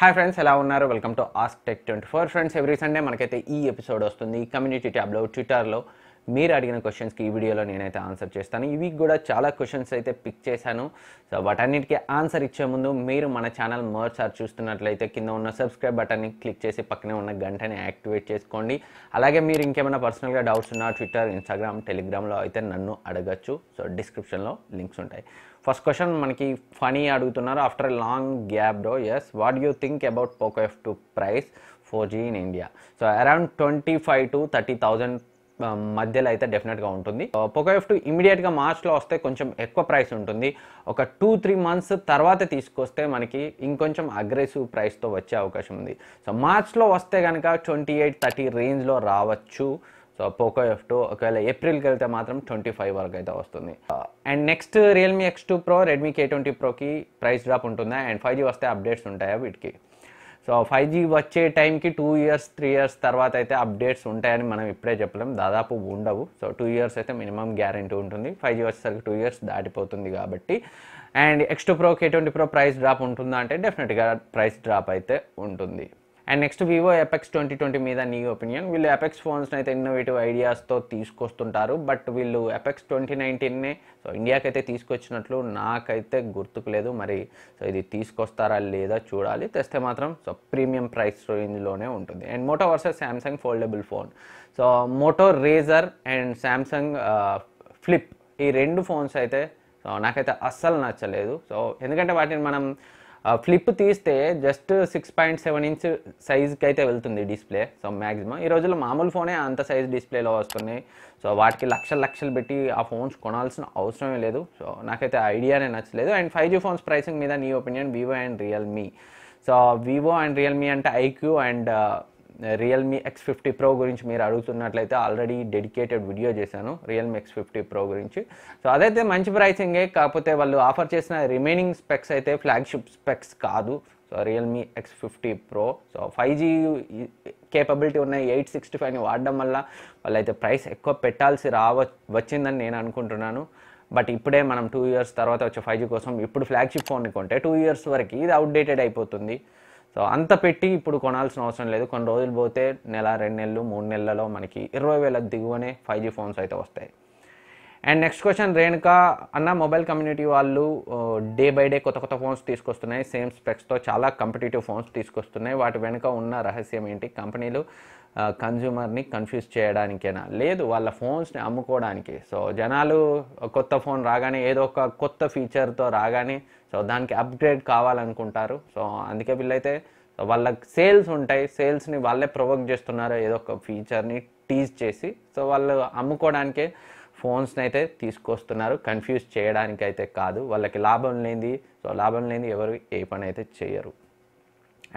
Hi friends ఎలా ఉన్నారు? Welcome to ask tech twenty four friends every Sunday మనకైతే ఈ ఎపిసోడ్ వస్తుంది. కమ్యూనిటీ ట్యాబ్లో ట్విట్టర్లో మీరు అడిగిన క్వశ్చన్స్కి ఈ వీడియోలో నేనైతే ఆన్సర్ చేస్తాను. ఇవి కూడా చాలా క్వశ్చన్స్ అయితే పిక్ చేశాను. సో వాటన్నిటికీ ఆన్సర్ ఇచ్చే ముందు మీరు మన ఛానల్ మరోసారి చూస్తున్నట్లయితే కింద ఉన్న సబ్స్క్రైబ్ బటన్ని క్లిక్ చేసి పక్కనే ఉన్న గంటని యాక్టివేట్ చేసుకోండి. అలాగే మీరు ఇంకేమైనా పర్సనల్గా డౌట్స్ ఉన్నా ట్విట్టర్ ఇన్స్టాగ్రామ్ టెలిగ్రామ్లో అయితే నన్ను అడగచ్చు. సో డిస్క్రిప్షన్లో లింక్స్ ఉంటాయి. ఫస్ట్ క్వశ్చన్ మనకి ఫనీ అడుగుతున్నారు. After long gap bro yes what you think about Poco F two price four G in India so around twenty five to thirty thousand మధ్యలో అయితే డెఫినెట్గా ఉంటుంది. పోకో ఎఫ్ టూ ఇమీడియట్గా మార్చ్లో వస్తే కొంచెం ఎక్కువ ప్రైస్ ఉంటుంది. ఒక టూ త్రీ మంత్స్ తర్వాత తీసుకొస్తే మనకి ఇంకొంచెం అగ్రెసివ్ ప్రైస్తో వచ్చే అవకాశం ఉంది. సో మార్చ్లో వస్తే కనుక ట్వంటీ ఎయిట్ థర్టీ రేంజ్లో రావచ్చు. సో పోకో ఎఫ్ టూ ఒకవేళ ఏప్రిల్కి వెళ్తే మాత్రం ట్వంటీ ఫైవ్ వరకు అయితే వస్తుంది. And next Realme X two pro Redmi K twenty ప్రోకి price drop ఉంటుందా? అండ్ ఫైవ్ జీ వస్తే అప్డేట్స్ ఉంటాయా వీటికి? సో ఫైవ్ జీ వచ్చే టైంకి టూ ఇయర్స్ త్రీ ఇయర్స్ తర్వాత అయితే అప్డేట్స్ ఉంటాయని మనం ఇప్పుడే చెప్పలేం. దాదాపు ఉండవు. సో టూ ఇయర్స్ అయితే మినిమం గ్యారంటీ ఉంటుంది. ఫైవ్ జీ వచ్చేసరికి టూ ఇయర్స్ దాటిపోతుంది కాబట్టి. And X two pro K twenty pro price drop ఉంటుందా అంటే డెఫినెట్గా ప్రైస్ డ్రాప్ అయితే ఉంటుంది. And next Vivo Apex twenty twenty మీద నీ ఒపీనియన్ వీళ్ళు ఎపెక్స్ ఫోన్స్ని అయితే ఇన్నోవేటివ్ ఐడియాస్తో తీసుకొస్తుంటారు బట్ వీళ్ళు ఎపెక్స్ ట్వంటీ నైన్టీన్నే సో ఇండియాకైతే తీసుకొచ్చినట్లు నాకైతే గుర్తుకు లేదు. మరి సో ఇది తీసుకొస్తారా లేదా చూడాలి. తెస్తే మాత్రం సో ప్రీమియం ప్రైస్ రేంజ్లోనే ఉంటుంది. And Moto versus Samsung foldable phone so Moto Razr and Samsung Flip ఈ రెండు ఫోన్స్ అయితే సో నాకైతే అస్సలు నచ్చలేదు. సో ఎందుకంటే వాటిని మనం ఫ్లిప్ తీస్తే just six point seven inch సైజ్కి అయితే వెళ్తుంది డిస్ప్లే సో మ్యాక్సిమం ఈ రోజుల్లో మామూలు ఫోనే అంత సైజ్ డిస్ప్లేలో వస్తున్నాయి సో వాటికి లక్షలు లక్షలు పెట్టి ఆ ఫోన్స్ కొనాల్సిన అవసరమే లేదు. సో నాకైతే ఐడియానే నచ్చలేదు. And five G phones pricing మీద నీ opinion Vivo and Realme so Vivo and Realme అంటే iQOO and Realme X fifty pro గురించి మీరు అడుగుతున్నట్లయితే ఆల్రెడీ డెడికేటెడ్ వీడియో చేశాను రియల్మీ ఎక్స్ ఫిఫ్టీ ప్రో గురించి. సో అదైతే మంచి ప్రైసింగే కాకపోతే వాళ్ళు ఆఫర్ చేసిన రిమైనింగ్ స్పెక్స్ అయితే ఫ్లాగ్షిప్ స్పెక్స్ కాదు. So Realme X fifty pro so five G capability ఉన్న ఎయిట్ సిక్స్టీ ఫైవ్ని వాడడం వల్ల వాళ్ళైతే ప్రైస్ ఎక్కువ పెట్టాల్సి రావ వచ్చిందని నేను అనుకుంటున్నాను. బట్ ఇప్పుడే మనం టూ ఇయర్స్ తర్వాత వచ్చే ఫైవ్ జీ కోసం ఇప్పుడు ఫ్లాగ్షిప్ ఫోన్ కొంటే టూ ఇయర్స్ వరకు ఇది అవుట్డేటెడ్ అయిపోతుంది. సో అంత పెట్టి ఇప్పుడు కొనాల్సిన అవసరం లేదు. కొన్ని రోజులు పోతే నెల రెండు నెలలు మూడు నెలలలో మనకి ఇరవై వేల దిగువనే ఫైవ్ జీ ఫోన్స్ అయితే వస్తాయి. అండ్ నెక్స్ట్ క్వశ్చన్ రేణుకా అన్న మొబైల్ కమ్యూనిటీ వాళ్ళు డే బై డే కొత్త కొత్త ఫోన్స్ తీసుకొస్తున్నాయి. సేమ్ స్పెక్స్తో చాలా కాంపిటేటివ్ ఫోన్స్ తీసుకొస్తున్నాయి. వాటి వెనుక ఉన్న రహస్యం ఏంటి? కంపెనీలు కన్జ్యూమర్ని కన్ఫ్యూజ్ చేయడానికేనా? లేదు వాళ్ళ ఫోన్స్ని అమ్ముకోవడానికి. సో జనాలు కొత్త ఫోన్ రాగానే ఏదో ఒక కొత్త ఫీచర్తో రాగానే సో దానికి అప్గ్రేడ్ కావాలనుకుంటారు. సో అందుకే వీళ్ళైతే వాళ్ళకి సేల్స్ ఉంటాయి. సేల్స్ని వాళ్ళే ప్రొవోక్ చేస్తున్నారు ఏదో ఒక ఫీచర్ని టీజ్ చేసి సో వాళ్ళు అమ్ముకోవడానికే ఫోన్స్ని అయితే తీసుకొస్తున్నారు. కన్ఫ్యూజ్ చేయడానికి అయితే కాదు. వాళ్ళకి లాభం లేనిది సో లాభం లేనిది ఎవరు ఏ పని అయితే చేయరు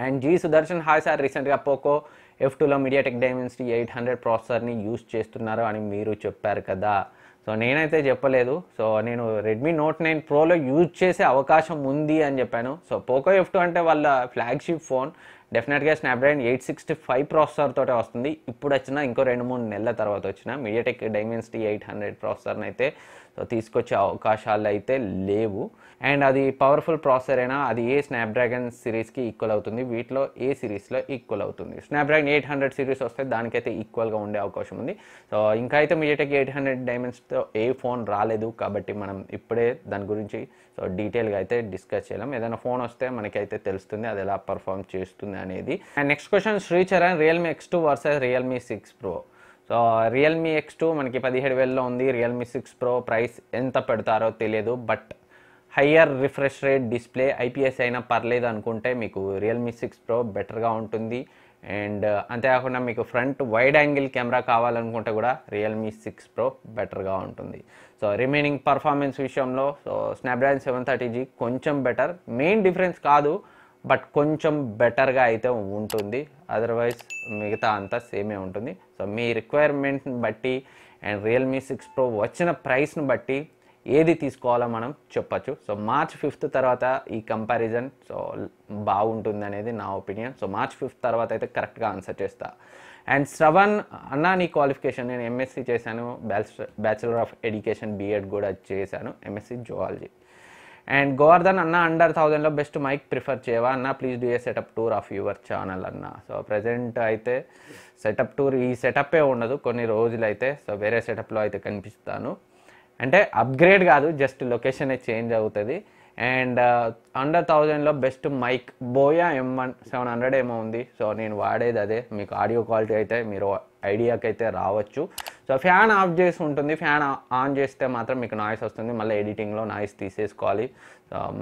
and G Sudarshan hi sir రీసెంట్గా పోకో ఎఫ్ టూలో మీడియాటెక్ డైమెన్సిటీ ఎయిట్ హండ్రెడ్ ప్రాసెసర్ని యూజ్ చేస్తున్నారు అని మీరు చెప్పారు కదా. సో నేనైతే చెప్పలేదు. సో నేను రెడ్మీ నోట్ నైన్ ప్రోలో యూజ్ చేసే అవకాశం ఉంది అని చెప్పాను. సో పోకో ఎఫ్ టూ అంటే వాళ్ళ ఫ్లాగ్షిప్ ఫోన్ డెఫినెట్గా Snapdragon eight sixty five processor తోటే వస్తుంది. ఇప్పుడు వచ్చిన ఇంకో రెండు మూడు నెలల తర్వాత వచ్చిన మీడియాటెక్ డైమెన్సిటీ ఎయిట్ హండ్రెడ్ ప్రాసెసర్ని అయితే సో తీసుకొచ్చే అవకాశాలు అయితే లేవు. అండ్ అది పవర్ఫుల్ ప్రాసెసర్ అయినా అది ఏ స్నాప్డ్రాగన్ సిరీస్కి ఈక్వల్ అవుతుంది? వీటిలో ఏ సిరీస్లో ఈక్వల్ అవుతుంది? స్నాప్డ్రాగన్ ఎయిట్ హండ్రెడ్ సిరీస్ వస్తే దానికైతే ఈక్వల్గా ఉండే అవకాశం ఉంది. సో ఇంకా అయితే మీడియాటెక్ ఎయిట్ హండ్రెడ్ డైమండ్స్తో ఏ ఫోన్ రాలేదు కాబట్టి మనం ఇప్పుడే దాని గురించి సో డీటెయిల్గా అయితే డిస్కస్ చేయలేం. ఏదైనా ఫోన్ వస్తే మనకైతే తెలుస్తుంది అది ఎలా పర్ఫామ్ చేస్తుంది అనేది. And next question Sricharan Realme X two versus Realme six pro so Realme X two మనకి పదిహేడు వేలలో ఉంది. రియల్మీ సిక్స్ ప్రో ప్రైస్ ఎంత పెడతారో తెలియదు. But higher refresh rate display IPS అయినా పర్లేదు అనుకుంటే మీకు రియల్మీ సిక్స్ ప్రో బెటర్గా ఉంటుంది. అండ్ uh, అంతేకాకుండా మీకు ఫ్రంట్ వైడ్ యాంగిల్ కెమెరా కావాలనుకుంటే కూడా రియల్మీ సిక్స్ ప్రో బెటర్గా ఉంటుంది. సో రిమైనింగ్ పర్ఫార్మెన్స్ విషయంలో so Snapdragon seven thirty G కొంచెం బెటర్ మెయిన్ డిఫరెన్స్ కాదు బట్ కొంచెం బెటర్గా అయితే ఉంటుంది. అదర్వైజ్ మిగతా అంతా సేమే ఉంటుంది. సో మీ రిక్వైర్మెంట్ని బట్టి అండ్ రియల్మీ సిక్స్ ప్రో వచ్చిన ప్రైస్ని బట్టి ఏది తీసుకోవాలో మనం చెప్పచ్చు. సో మార్చ్ ఫిఫ్త్ తర్వాత ఈ కంపారిజన్ సో బాగుంటుంది అనేది నా ఒపీనియన్ సో మార్చ్ ఫిఫ్త్ తర్వాత అయితే కరెక్ట్గా ఆన్సర్ చేస్తా. అండ్ శ్రవణ్ అన్న నీ క్వాలిఫికేషన్ నేను ఎంఎస్సీ చేశాను. బ్యాచిలర్ ఆఫ్ ఎడ్యుకేషన్ బీఎడ్ కూడా చేశాను. ఎంఎస్సీ జువాలజీ అండ్ గోవర్ధన్ అన్న అండర్ థౌజండ్లో బెస్ట్ మైక్ ప్రిఫర్ చేయవా? అన్న please do a setup tour of your channel అన్న. సో ప్రజెంట్ అయితే సెటప్ టూర్ ఈ సెటప్పే ఉండదు. కొన్ని రోజులు అయితే సో వేరే సెటప్లో అయితే కనిపిస్తాను. అంటే అప్గ్రేడ్ కాదు జస్ట్ లొకేషన్ చేంజ్ అవుతుంది. అండ్ అండర్ థౌజండ్లో best mic Boya M one seven hundred ఏమో ఉంది. సో నేను వాడేది అదే. మీకు ఆడియో క్వాలిటీ అయితే మీరు ఐడియాకి అయితే రావచ్చు. సో ఫ్యాన్ ఆఫ్ చేసి ఉంటుంది. ఫ్యాన్ ఆన్ చేస్తే మాత్రం మీకు నాయిస్ వస్తుంది. మళ్ళీ ఎడిటింగ్లో నాయిస్ తీసేసుకోవాలి.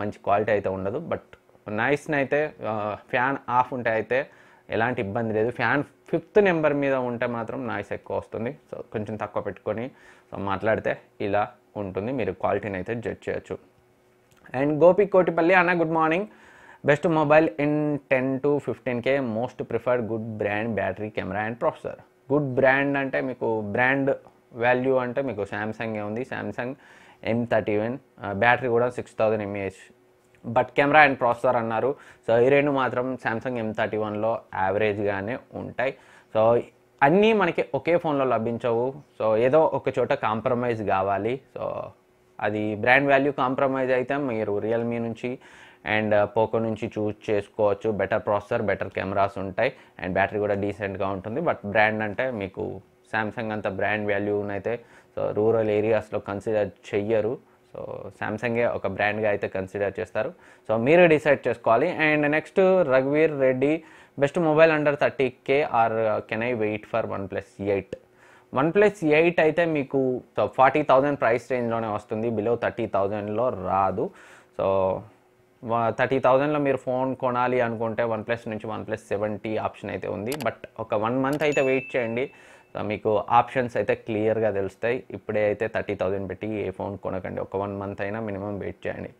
మంచి క్వాలిటీ అయితే ఉండదు. బట్ నాయిస్ని అయితే ఫ్యాన్ ఆఫ్ ఉంటే అయితే ఎలాంటి ఇబ్బంది లేదు. ఫ్యాన్ ఫిఫ్త్ నెంబర్ మీద ఉంటే మాత్రం నాయిస్ ఎక్కువ వస్తుంది. సో కొంచెం తక్కువ పెట్టుకొని సో మాట్లాడితే ఇలా ఉంటుంది. మీరు క్వాలిటీని అయితే జడ్జ్ చేయొచ్చు. అండ్ గోపి కోటిపల్లి అన్న good morning. Best mobile in ten to fifteen K most preferred good brand battery camera and processor good brand అంటే మీకు బ్రాండ్ వాల్యూ అంటే మీకు శాంసంగ్ ఉంది. Samsung M thirty one battery కూడా six thousand mAh but camera and processor అన్నారు. So ఈ రెండు మాత్రం శాంసంగ్ ఎం థర్టీ వన్లో యావరేజ్గానే ఉంటాయి. సో అన్నీ మనకి ఒకే ఫోన్లో లభించవు. సో ఏదో ఒక చోట కాంప్రమైజ్ కావాలి. సో అది బ్రాండ్ వాల్యూ కాంప్రమైజ్ అయితే మీరు రియల్మీ నుంచి అండ్ పోకో నుంచి చూస్ చేసుకోవచ్చు. బెటర్ ప్రాసెసర్ బెటర్ కెమెరాస్ ఉంటాయి. అండ్ బ్యాటరీ కూడా డీసెంట్గా ఉంటుంది. బట్ బ్రాండ్ అంటే మీకు శాంసంగ్ అంత బ్రాండ్ వాల్యూనైతే సో రూరల్ ఏరియాస్లో కన్సిడర్ చెయ్యరు. సో శాంసంగే ఒక బ్రాండ్గా అయితే కన్సిడర్ చేస్తారు. సో మీరే డిసైడ్ చేసుకోవాలి. And next రఘువీర్ Reddy best mobile under thirty K or can I wait for OnePlus eight? OnePlus eight అయితే మీకు సో ఫార్టీ థౌజండ్ ప్రైస్ రేంజ్లోనే వస్తుంది. బిలో థర్టీ థౌజండ్లో రాదు. సో థర్టీ థౌజండ్లో మీరు ఫోన్ కొనాలి అనుకుంటే వన్ ప్లస్ నుంచి వన్ ప్లస్ సెవెంటీ ఆప్షన్ అయితే ఉంది. బట్ ఒక వన్ మంత్ అయితే వెయిట్ చేయండి. మీకు ఆప్షన్స్ అయితే క్లియర్గా తెలుస్తాయి. ఇప్పుడే అయితే థర్టీ థౌజండ్ పెట్టి ఏ ఫోన్ కొనకండి. ఒక వన్ మంత్ అయినా మినిమం వెయిట్ చేయండి.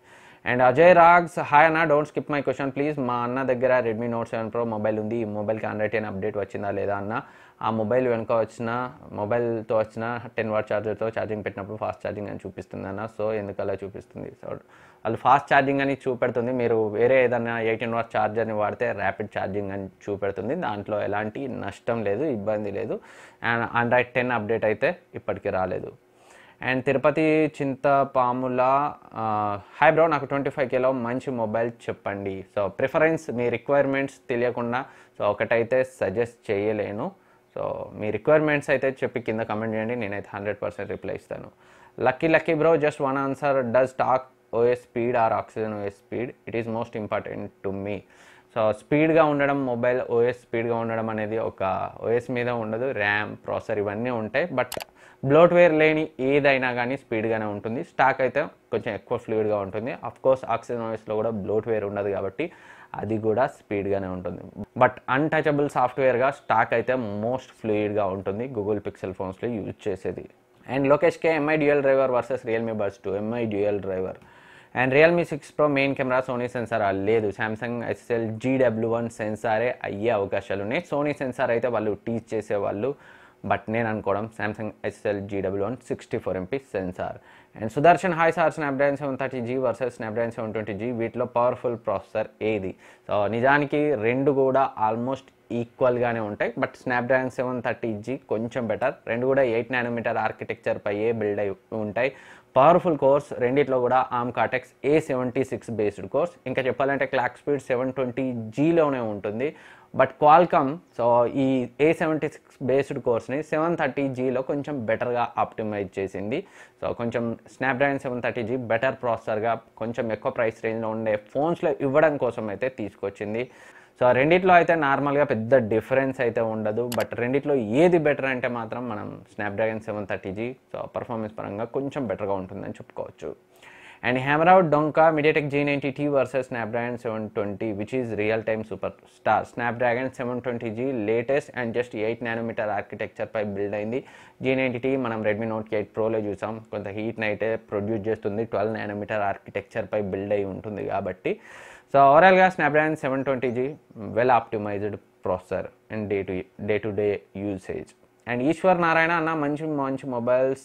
అండ్ అజయ్ రాగ్స్ హాయ్ అన్న don't skip my question please. మా అన్న దగ్గర Redmi Note seven pro mobile ఉంది. ఈ మొబైల్కి హండ్రెడ్ టెన్ అప్డేట్ వచ్చిందా లేదా అన్న ఆ మొబైల్ వెనుక వచ్చిన మొబైల్తో వచ్చిన టెన్ వాట్ ఛార్జర్తో ఛార్జింగ్ పెట్టినప్పుడు ఫాస్ట్ ఛార్జింగ్ అని చూపిస్తుంది అన్న సో ఎందుకు అలా చూపిస్తుంది? సో వాళ్ళు ఫాస్ట్ ఛార్జింగ్ అని చూపెడుతుంది. మీరు వేరే ఏదైనా ఎయిటీన్ వాట్ ఛార్జర్ని వాడితే ర్యాపిడ్ ఛార్జింగ్ అని చూపెడుతుంది. దాంట్లో ఎలాంటి నష్టం లేదు ఇబ్బంది లేదు. అండ్ ఆండ్రాయిడ్ టెన్ అప్డేట్ అయితే ఇప్పటికీ రాలేదు. And Tirupati Chintapamula hi bro నాకు ట్వంటీ ఫైవ్ కేలో మంచి మొబైల్ చెప్పండి. సో ప్రిఫరెన్స్ మీ రిక్వైర్మెంట్స్ తెలియకుండా సో ఒకటైతే సజెస్ట్ చేయలేను. సో మీ రిక్వైర్మెంట్స్ అయితే చెప్పి కింద కమెంట్ చేయండి నేనైతే హండ్రెడ్ పర్సెంట్ రిప్లై ఇస్తాను. Lucky lucky bro just one answer does stock OS speed or oxygen OS speed it is most important to me so స్పీడ్గా ఉండడం మొబైల్ ఓఎస్ స్పీడ్గా ఉండడం అనేది ఒక ఓఎస్ మీద ఉండదు. ర్యామ్ ప్రాసెసర్ ఇవన్నీ ఉంటాయి. బట్ బ్లోట్వేర్ లేని ఏదైనా కానీ స్పీడ్గానే ఉంటుంది. స్టాక్ అయితే కొంచెం ఎక్కువ ఫ్లూయిడ్గా ఉంటుంది. అఫ్ కోర్స్ ఆక్సిజన్ ఓఎస్లో కూడా బ్లోట్వేర్ ఉండదు కాబట్టి అది కూడా స్పీడ్గానే ఉంటుంది. బట్ అన్టచబుల్ సాఫ్ట్వేర్గా స్టాక్ అయితే మోస్ట్ ఫ్లూయిడ్గా ఉంటుంది. గూగుల్ పిక్సెల్ ఫోన్స్లో యూజ్ చేసేది. And లోకేష్కే Mi dual driver versus Realme బర్స్ two Mi dual driver. And Realme six Pro main camera Sony sensor లేదు. శాంసంగ్ ఎస్ఎల్ జీడబ్ల్యూ వన్ సెన్సారే అయ్యే అవకాశాలు ఉన్నాయి. సోనీ సెన్సార్ అయితే వాళ్ళు టీచ్ చేసేవాళ్ళు బట్ నేను అనుకోవడం Samsung SL GW one sixty four MP sensor and Sudarshan hi sir Snapdragon seven thirty G versus Snapdragon seven twenty G వీటిలో పవర్ఫుల్ ప్రాసెసర్ ఏది? సో నిజానికి రెండు కూడా ఆల్మోస్ట్ ఈక్వల్గానే ఉంటాయి. But Snapdragon seven thirty G కొంచెం బెటర్ రెండు కూడా ఎయిట్ నానోమీటర్ ఆర్కిటెక్చర్ పైయే బిల్డ్ అయి ఉంటాయి. పవర్ఫుల్ కోర్స్ రెండిట్లో కూడా ARM Cortex A seventy six based cores ఇంకా చెప్పాలంటే క్లాక్ స్పీడ్ సెవెన్ ట్వంటీ జీలోనే ఉంటుంది. బట్ క్వాల్కమ్ సో ఈ ఏ సెవెంటీ సిక్స్ బేస్డ్ కోర్స్ని సెవెన్ థర్టీ జీలో కొంచెం బెటర్గా ఆప్టిమైజ్ చేసింది. సో కొంచెం Snapdragon seven thirty G better ప్రాసెసర్గా కొంచెం ఎక్కువ ప్రైస్ రేంజ్లో ఉండే ఫోన్స్లో ఇవ్వడం కోసం అయితే తీసుకొచ్చింది. సో రెండిట్లో అయితే నార్మల్గా పెద్ద డిఫరెన్స్ అయితే ఉండదు. బట్ రెండిట్లో ఏది బెటర్ అంటే మాత్రం మనం Snapdragon seven thirty G so performance పరంగా కొంచెం బెటర్గా ఉంటుందని చెప్పుకోవచ్చు. అండ్ హ్యామరౌట్ డొంకా MediaTek G ninety T versus Snapdragon seven twenty which is real time super star Snapdragon seven twenty G latest and just eight nanometer ఆర్కిటెక్చర్పై build అయింది. G ninety T మనం Redmi note eight ప్రోలో చూసాం. కొంత హీట్ని అయితే produce చేస్తుంది. Twelve nanometre ఆర్కిటెక్చర్పై build అయి ఉంటుంది కాబట్టి. సో ఓవరాల్గా Snapdragon seven twenty G well optimized processor and day to day to day usage and Eshwar Narayana అన్న మంచి మంచి మొబైల్స్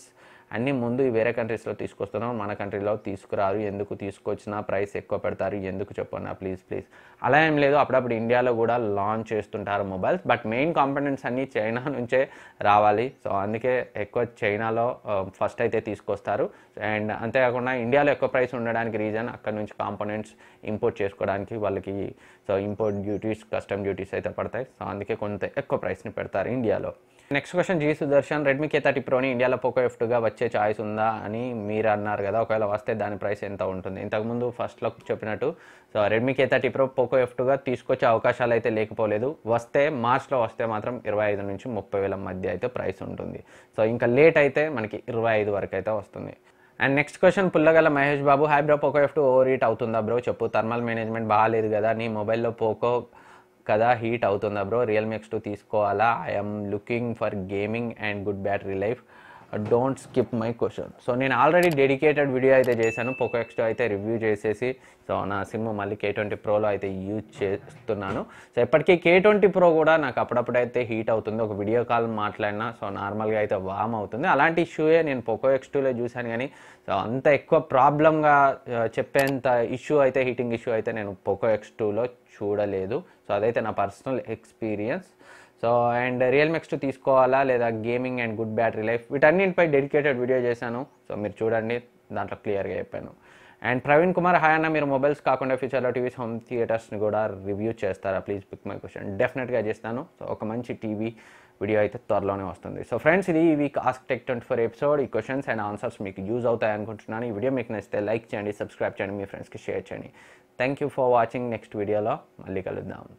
అన్నీ ముందు వేరే కంట్రీస్లో తీసుకొస్తున్నాం. మన కంట్రీలో తీసుకురారు. ఎందుకు తీసుకొచ్చినా ప్రైస్ ఎక్కువ పెడతారు. ఎందుకు చెప్పన్నా? Please please. అలా ఏం లేదు. అప్పుడప్పుడు ఇండియాలో కూడా లాంచ్ చేస్తుంటారు మొబైల్స్. బట్ మెయిన్ కాంపోనెంట్స్ అన్నీ చైనా నుంచే రావాలి. సో అందుకే ఎక్కువ చైనాలో ఫస్ట్ అయితే తీసుకొస్తారు. అండ్ అంతేకాకుండా ఇండియాలో ఎక్కువ ప్రైస్ ఉండడానికి రీజన్ అక్కడ నుంచి కాంపోనెంట్స్ ఇంపోర్ట్ చేసుకోవడానికి వాళ్ళకి so import duties custom duties అయితే పడతాయి. సో అందుకే కొంత ఎక్కువ ప్రైస్ని పెడతారు ఇండియాలో. Next question G Sudarshan Redmi K thirty ప్రోని ఇండియాలో పోకో ఎఫ్ టూగా వచ్చే ఛాయిస్ ఉందా అని మీరు అన్నారు కదా. ఒకవేళ వస్తే దాని ప్రైస్ ఎంత ఉంటుంది? ఇంతకుముందు ఫస్ట్లో చెప్పినట్టు so Redmi K thirty Pro Poco F టూగా తీసుకొచ్చే అవకాశాలు అయితే లేకపోలేదు. వస్తే మార్చ్లో వస్తే మాత్రం ఇరవై ఐదు నుంచి ముప్పై వేల మధ్య అయితే ప్రైస్ ఉంటుంది. సో ఇంకా లేట్ అయితే మనకి ఇరవై ఐదు వరకు అయితే వస్తుంది. And next question Pullagala Mahesh Babu hi bro Poco F two over heat అవుతుందా బ్రో చెప్పు థర్మల్ మేనేజ్మెంట్ బాగాలేదు కదా. నీ మొబైల్లో పోకో కదా హీట్ అవుతుందా బ్రో? రియల్మీ ఎక్స్ టూ తీసుకోవాలా? I'm looking for gaming and good battery life don't skip my question so నేను ఆల్రెడీ డెడికేటెడ్ వీడియో అయితే చేశాను. పోకో ఎక్స్ టూ అయితే రివ్యూ చేసేసి సో నా సిమ్ మళ్ళీ కే ట్వంటీ ప్రోలో అయితే యూజ్ చేస్తున్నాను. సో ఇప్పటికీ కే ట్వంటీ ప్రో కూడా నాకు అప్పుడప్పుడు అయితే హీట్ అవుతుంది. ఒక వీడియో కాల్ మాట్లాడినా సో నార్మల్గా అయితే వామ్ అవుతుంది. అలాంటి ఇష్యూయే నేను పోకో ఎక్స్ టూలో చూశాను కానీ సో అంత ఎక్కువ ప్రాబ్లంగా uh, చెప్పేంత ఇష్యూ అయితే హీటింగ్ ఇష్యూ అయితే నేను పోకో ఎక్స్ టూలో చూడలేదు. సో అదైతే నా personal experience so and real next తీసుకోవాలా లేదా gaming and good battery life వీటన్నింటిపై dedicated video చేశాను. సో మీరు చూడండి దాంట్లో క్లియర్గా చెప్పాను. అండ్ ప్రవీణ్ కుమార్ హాయ్ అన్న మీరు మొబైల్స్ కాకుండా ఫ్యూచర్లో టీవీస్ హోమ్ థియేటర్స్ని కూడా రివ్యూ చేస్తారా? ప్లీజ్ పిక్ మై క్వశ్చన్ డెఫినెట్గా చేస్తాను. సో ఒక మంచి టీవీ వీడియో అయితే త్వరలోనే వస్తుంది. సో ఫ్రెండ్స్ ఇది ఈ week ask tech twenty four episode ఈ క్వశ్చన్స్ అండ్ ఆన్సర్స్ మీకు యూజ్ అవుతాయి అనుకుంటున్నాను. ఈ వీడియో మీకు నచ్చితే లైక్ చేయండి సబ్స్క్రైబ్ చేయండి మీ ఫ్రెండ్స్కి షేర్ చేయండి. Thank you for watching next వీడియోలో మళ్ళీ కలుద్దాం.